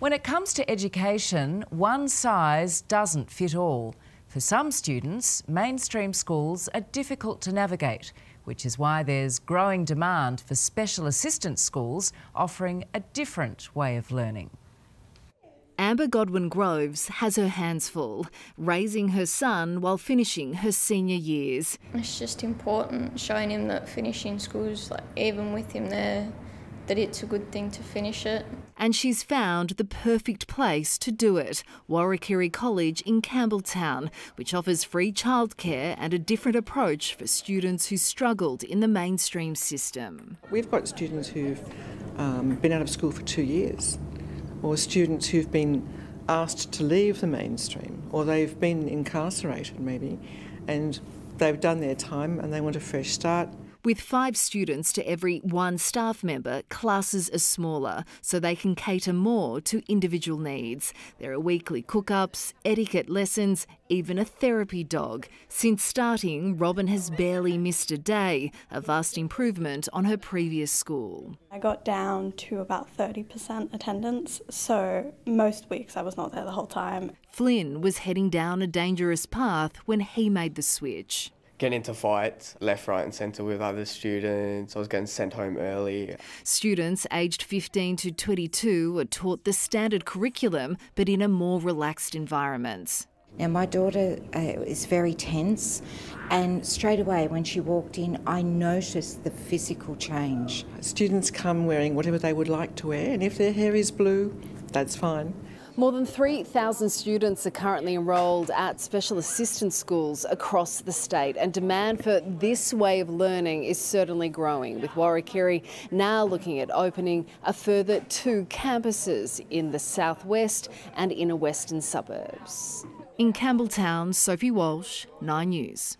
When it comes to education, one size doesn't fit all. For some students, mainstream schools are difficult to navigate, which is why there's growing demand for special assistance schools offering a different way of learning. Amber Godwin Groves has her hands full, raising her son while finishing her senior years. It's just important showing him that finishing school's like even with him there, that it's a good thing to finish it. And she's found the perfect place to do it Warakirri College in Campbelltown, which offers free childcare and a different approach for students who struggled in the mainstream system. We've got students who've um, been out of school for two years or students who've been asked to leave the mainstream or they've been incarcerated maybe and they've done their time and they want a fresh start. With five students to every one staff member, classes are smaller so they can cater more to individual needs. There are weekly cook ups, etiquette lessons, even a therapy dog. Since starting, Robin has barely missed a day, a vast improvement on her previous school. I got down to about 30% attendance, so most weeks I was not there the whole time. Flynn was heading down a dangerous path when he made the switch getting into fights left, right, and centre with other students. I was getting sent home early. Students aged 15 to 22 are taught the standard curriculum, but in a more relaxed environment. Now, my daughter uh, is very tense, and straight away when she walked in, I noticed the physical change. Students come wearing whatever they would like to wear, and if their hair is blue, that's fine. More than 3,000 students are currently enrolled at special assistance schools across the state, and demand for this way of learning is certainly growing, with Warakirri now looking at opening a further two campuses in the southwest and inner western suburbs. In Campbelltown, Sophie Walsh, 9 News.